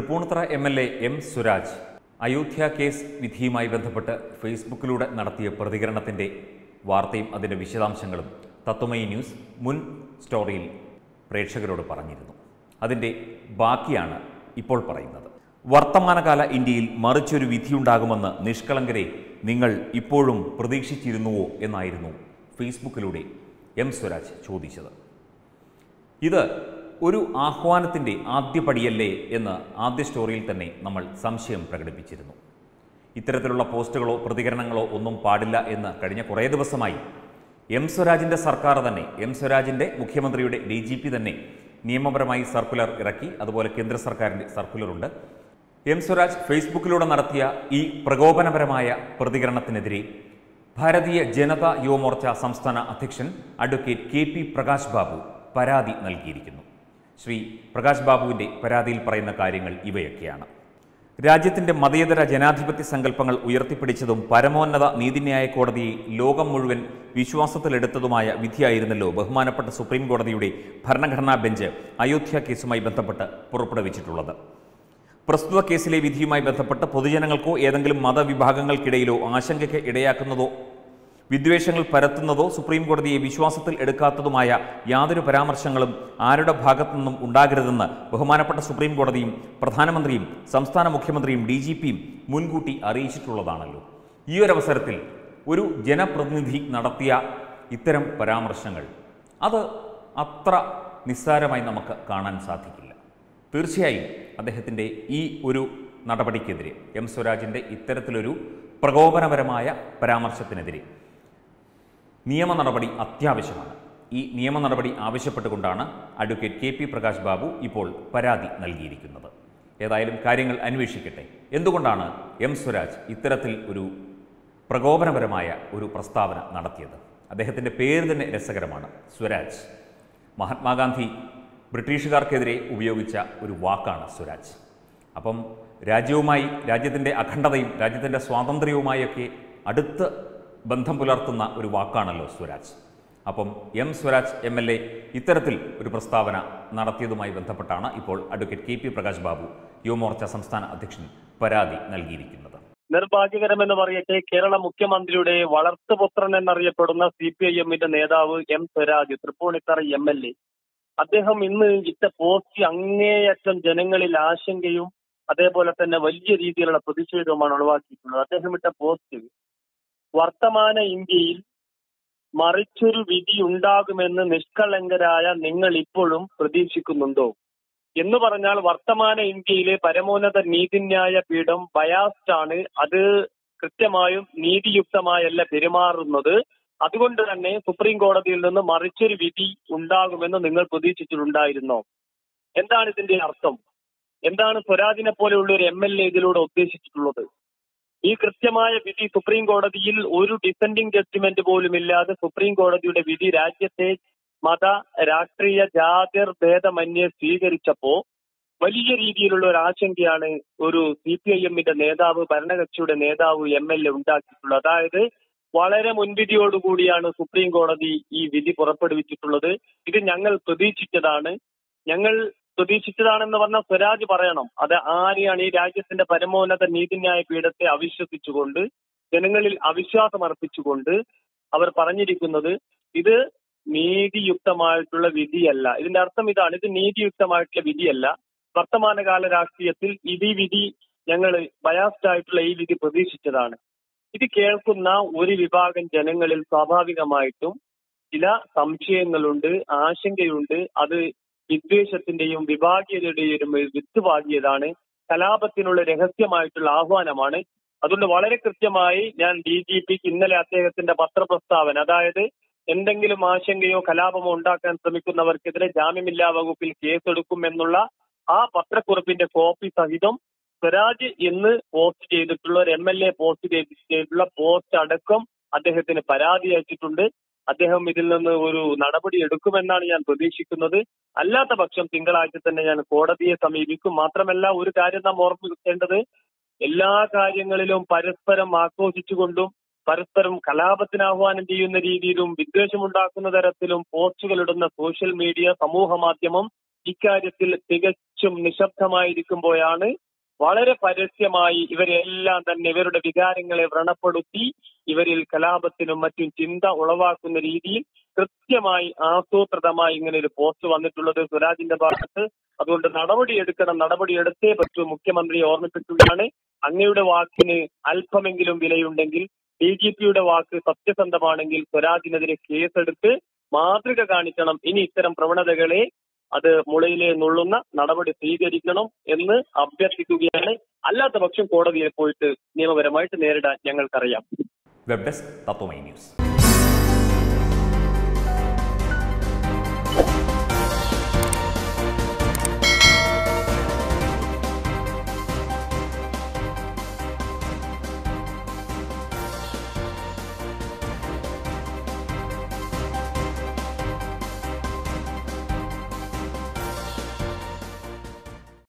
Tripunithura M L A M Swaraj Ayodhya case വിധിയുമായി ബന്ധപ്പെട്ട് ഫേസ്ബുക്കിലൂടെ നടത്തിയ പ്രതികരണത്തിന്റെ വാർത്തയും അതിന്റെ വിശദാംശങ്ങളും തത്വമയി ന്യൂസ് മുൻ സ്റ്റോറിയിൽ പ്രേക്ഷകരോട് പറഞ്ഞിരുന്നു. അതിന്റെ ബാക്കിയാണ് ഇപ്പോൾ പറയുന്നത്. വർത്തമാനകാല ഇന്ത്യയിൽ മറിച്ചൊരു വിധിയുണ്ടാകുമെന്ന് നിഷ്കളങ്കരെ നിങ്ങൾ ഇപ്പോഴും പ്രതീക്ഷിച്ചിരുന്നുവോ എന്നായിരുന്നു ഫേസ്ബുക്കിലൂടെ എം സ്വരാജ് ചോദിച്ചത്. ഇത് ഒരു ആഹ്വാനത്തിന്റെ ആദ്യ പടിയല്ലേ എന്ന് ആദ്യ സ്റ്റോറിയിൽ തന്നെ നമ്മൾ സംശയം പ്രകടിപ്പിച്ചിരുന്നു. ഇത്തരത്തിലുള്ള പോസ്റ്റുകളോ പ്രതികരണങ്ങളോ ഒന്നും പാടില്ല എന്ന് കഴിഞ്ഞ കുറേ ദിവസമായി എം സ്വരാജിന്റെ സർക്കാർ തന്നെ എം സ്വരാജിന്റെ മുഖ്യമന്ത്രിയുടെ ഡി ജി പി തന്നെ നിയമപരമായി സർക്കുലർ ഇറക്കി അതുപോലെ കേന്ദ്ര സർക്കാരിന്റെ സർക്കുലറുണ്ട് എം സ്വരാജ് ഫേസ്ബുക്കിലൂടെ നടത്തിയ ഈ പ്രകോപനപരമായ പ്രതികരണത്തിനെതിരെ ഭാരതീയ ജനതാ യുവമോർച്ച സംസ്ഥാന അധ്യക്ഷൻ advocate K P Prakash Babu പരാതി നൽകിയിരിക്കുന്നു. ശ്രീ പ്രകാശ് ബാബുവിന്റെ പരാതിയിൽ പറയുന്ന കാര്യങ്ങൾ ഇവയൊക്കെയാണ്. രാജ്യത്തിന്റെ മതേതര ജനാധിപത്യ സങ്കല്പങ്ങൾ ഉയർത്തിപ്പിടിച്ചതും പരമോന്നത നീതിന്യായ കോടതിയെ ലോകം മുഴുവൻ വിശ്വാസത്തിലെടുത്തതുമായ വിധിയായിരുന്നല്ലോ ബഹുമാനപ്പെട്ട സുപ്രീം കോടതിയുടെ ഭരണഘടനാ ബെഞ്ച് അയോധ്യ കേസുമായി ബന്ധപ്പെട്ട് പുറപ്പെടുവിച്ചിട്ടുള്ളത്. പ്രസ്തുത കേസിലെ വിധിയുമായി ബന്ധപ്പെട്ട് പൊതുജനങ്ങൾക്കോ ഏതെങ്കിലും മതവിഭാഗങ്ങൾക്കിടയിലോ ആശങ്കയ്ക്ക് ഇടയാക്കുന്നതോ വിദ്വേഷങ്ങൾ പരത്തുന്നതോ സുപ്രീം കോടതിയെ വിശ്വാസത്തിൽ എടുക്കാത്തതുമായ യാതൊരു പരാമർശങ്ങളും ആരുടെ ഭാഗത്തു നിന്നും ഉണ്ടാകരുതെന്ന് ബഹുമാനപ്പെട്ട സുപ്രീം കോടതിയും പ്രധാനമന്ത്രിയും സംസ്ഥാന മുഖ്യമന്ത്രിയും ഡി ജി പിയും മുൻകൂട്ടി അറിയിച്ചിട്ടുള്ളതാണല്ലോ. ഈ ഒരു അവസരത്തിൽ ഒരു ജനപ്രതിനിധി നടത്തിയ ഇത്തരം പരാമർശങ്ങൾ അത് അത്ര നിസ്സാരമായി നമുക്ക് കാണാൻ സാധിക്കില്ല. തീർച്ചയായും അദ്ദേഹത്തിന്റെ ഈ ഒരു നടപടിക്കെതിരെ എം സ്വരാജിന്റെ ഇത്തരത്തിലൊരു പ്രകോപനപരമായ പരാമർശത്തിനെതിരെ നിയമ നടപടി അത്യാവശ്യമാണ്. ഈ നിയമ നടപടി ആവശ്യപ്പെട്ടുകൊണ്ടാണ് advocate K P Prakash Babu ഇപ്പോൾ പരാതി നൽകിയിരിക്കുന്നത്. ഏതായാലും കാര്യങ്ങൾ അന്വേഷിക്കട്ടെ. എന്തുകൊണ്ടാണ് എം സ്വരാജ് ഇത്തരത്തിൽ ഒരു പ്രകോപനപരമായ ഒരു പ്രസ്താവന നടത്തിയത്? അദ്ദേഹത്തിന്റെ പേര് തന്നെ രസകരമാണ്. സ്വരാജ് മഹാത്മാഗാന്ധി ബ്രിട്ടീഷുകാർക്കെതിരെ ഉപയോഗിച്ച ഒരു വാക്കാണ് സ്വരാജ് അപ്പം രാജ്യവുമായി രാജ്യത്തിന്റെ അഖണ്ഡതയും രാജ്യത്തിന്റെ സ്വാതന്ത്ര്യവുമായൊക്കെ അടുത്ത് ബന്ധം പുലർത്തുന്ന ഒരു വാക്കാണല്ലോ സ്വരാജ്. അപ്പം M Swaraj M L A ഇത്തരത്തിൽ ഒരു പ്രസ്താവന നടത്തിയതുമായി ബന്ധപ്പെട്ടാണ് ഇപ്പോൾ advocate K P Prakash Babu Yuvamorcha സംസ്ഥാന അധ്യക്ഷൻ പരാതി നൽകിയിരിക്കുന്നത്. നിർഭാഗ്യകരമെന്ന് പറയട്ടെ കേരള മുഖ്യമന്ത്രിയുടെ വളർത്തുപുത്രൻ എന്നറിയപ്പെടുന്ന സി പി ഐ എമ്മിന്റെ നേതാവ് M Swaraj Tripunithura M L A. അദ്ദേഹം ഇന്ന് ഇട്ട പോസ്റ്റ് അങ്ങേയറ്റം ജനങ്ങളിൽ ആശങ്കയും അതേപോലെ തന്നെ വലിയ രീതിയിലുള്ള പ്രതിഷേധവുമാണ് ഉളവാക്കിയിട്ടുള്ളത്. അദ്ദേഹം ഇട്ട പോസ്റ്റ് വർത്തമാന ഇന്ത്യയിൽ മറിച്ചൊരു വിധി ഉണ്ടാകുമെന്ന് നിഷ്കളങ്കരായ നിങ്ങൾ ഇപ്പോഴും പ്രതീക്ഷിക്കുന്നുണ്ടോ? എന്ന് പറഞ്ഞാൽ വർത്തമാന ഇന്ത്യയിലെ പരമോന്നത നീതിന്യായ പീഠം ബയാസ്റ്റ് ആണ് അത് കൃത്യമായും നീതിയുക്തമായല്ല പെരുമാറുന്നത്. അതുകൊണ്ട് തന്നെ സുപ്രീം കോടതിയിൽ നിന്ന് മറിച്ചൊരു വിധി ഉണ്ടാകുമെന്ന് നിങ്ങൾ പ്രതീക്ഷിച്ചിട്ടുണ്ടായിരുന്നോ? എന്താണ് ഇതിന്റെ അർത്ഥം? എന്താണ് സ്വരാജിനെ പോലെയുള്ള ഒരു എം എൽ എ ഇതിലൂടെ ഉദ്ദേശിച്ചിട്ടുള്ളത്? ഈ കൃത്യമായ വിധി സുപ്രീം കോടതിയിൽ ഒരു ഡിസെൻഡിംഗ് ജഡ്ജ്മെന്റ് പോലും ഇല്ലാതെ സുപ്രീം കോടതിയുടെ വിധി രാജ്യത്തെ മത രാഷ്ട്രീയ ജാതിർ ഭേദമന്യെ സ്വീകരിച്ചപ്പോ വലിയ രീതിയിലുള്ള ഒരു ആശങ്കയാണ് ഒരു സി പി ഐ എമ്മിന്റെ നേതാവ് ഭരണകക്ഷിയുടെ നേതാവ് എം എൽ എ ഉണ്ടാക്കിയിട്ടുള്ളത്. അതായത് വളരെ മുൻവിധിയോടുകൂടിയാണ് സുപ്രീം കോടതി ഈ വിധി പുറപ്പെടുവിച്ചിട്ടുള്ളത്. ഇത് ഞങ്ങൾ പ്രതീക്ഷിച്ചതാണ്. ഞങ്ങൾ പ്രതീക്ഷിച്ചതാണെന്ന് പറഞ്ഞ സ്വരാജ് പറയണം. അത് ആരെയാണ് ഈ രാജ്യത്തിന്റെ പരമോന്നത നീതിന്യായ പീഠത്തെ അവിശ്വസിച്ചുകൊണ്ട് ജനങ്ങളിൽ അവിശ്വാസം അർപ്പിച്ചുകൊണ്ട് അവർ പറഞ്ഞിരിക്കുന്നത് ഇത് നീതിയുക്തമായിട്ടുള്ള വിധിയല്ല. ഇതിന്റെ അർത്ഥം ഇതാണ്. ഇത് നീതിയുക്തമായിട്ടുള്ള വിധിയല്ല. വർത്തമാനകാല രാഷ്ട്രീയത്തിൽ ഈ വിധി ഞങ്ങൾ ബയാസ്ഡ് ആയിട്ടുള്ള ഈ വിധി പ്രതീക്ഷിച്ചതാണ്. ഇത് കേൾക്കുന്ന ഒരു വിഭാഗം ജനങ്ങളിൽ സ്വാഭാവികമായിട്ടും ചില സംശയങ്ങളുണ്ട് ആശങ്കയുണ്ട്. അത് വിദ്വേഷത്തിന്റെയും വിഭാഗീയതയുടെയും വിത്ത് പാകിയതാണ് കലാപത്തിനുള്ള രഹസ്യമായിട്ടുള്ള ആഹ്വാനമാണ്. അതുകൊണ്ട് വളരെ കൃത്യമായി ഞാൻ ഡി ജി പിക്ക് ഇന്നലെ അദ്ദേഹത്തിന്റെ പത്രപ്രസ്താവന അതായത് എന്തെങ്കിലും ആശങ്കയോ കലാപമോ ഉണ്ടാക്കാൻ ശ്രമിക്കുന്നവർക്കെതിരെ ജാമ്യമില്ലാ വകുപ്പിൽ കേസെടുക്കും എന്നുള്ള ആ പത്രക്കുറിപ്പിന്റെ കോപ്പി സഹിതം സ്വരാജ് ഇന്ന് പോസ്റ്റ് ചെയ്തിട്ടുള്ള ഒരു എം എൽ എ പോസ്റ്റ് ചെയ്തിട്ടുള്ള പോസ്റ്റ് അടക്കം അദ്ദേഹത്തിന് പരാതി അയച്ചിട്ടുണ്ട്. അദ്ദേഹം ഇതിൽ നിന്ന് ഒരു നടപടി എടുക്കുമെന്നാണ് ഞാൻ പ്രതീക്ഷിക്കുന്നത്. അല്ലാത്ത പക്ഷം തിങ്കളാഴ്ച തന്നെ ഞാൻ കോടതിയെ സമീപിക്കും. മാത്രമല്ല ഒരു കാര്യം നാം ഓർമ്മിക്കേണ്ടത്. എല്ലാ കാര്യങ്ങളിലും പരസ്പരം ആക്രോശിച്ചുകൊണ്ടും പരസ്പരം കലാപത്തിന് ആഹ്വാനം ചെയ്യുന്ന രീതിയിലും വിദ്വേഷമുണ്ടാക്കുന്ന തരത്തിലും പോസ്റ്റുകൾ ഇടുന്ന സോഷ്യൽ മീഡിയ സമൂഹ മാധ്യമം ഇക്കാര്യത്തിൽ തികച്ചും നിശബ്ദമായിരിക്കുമ്പോഴാണ് വളരെ പരസ്യമായി ഇവരെല്ലാം തന്നെ ഇവരുടെ വികാരങ്ങളെ വ്രണപ്പെടുത്തി ഇവരിൽ കലാപത്തിനും മറ്റും ചിന്ത ഉളവാക്കുന്ന രീതിയിൽ കൃത്യമായി ആസൂത്രിതമായി ഇങ്ങനെ ഒരു പോസ്റ്റ് വന്നിട്ടുള്ളത് സ്വരാജിന്റെ ഭാഗത്ത്. അതുകൊണ്ട് നടപടി എടുക്കണം നടപടി നടപടിയെടുത്തേ പറ്റൂ മുഖ്യമന്ത്രിയെ ഓർമ്മിപ്പിക്കുകയാണ്. അങ്ങയുടെ വാക്കിന് അല്പമെങ്കിലും വിലയുണ്ടെങ്കിൽ ഡി ജി പിയുടെ വാക്ക് സത്യസന്ധമാണെങ്കിൽ സ്വരാജിനെതിരെ കേസെടുത്ത് മാതൃക കാണിക്കണം. ഇനി ഇത്തരം പ്രവണതകളെ അത് മുളയിലെ നുള്ളുന്ന നടപടി സ്വീകരിക്കണം എന്ന് അഭ്യർത്ഥിക്കുകയാണ്. അല്ലാത്ത പക്ഷം കോടതിയിൽ പോയിട്ട് നിയമപരമായിട്ട് നേരിടാൻ ഞങ്ങൾക്കറിയാം. Web desk news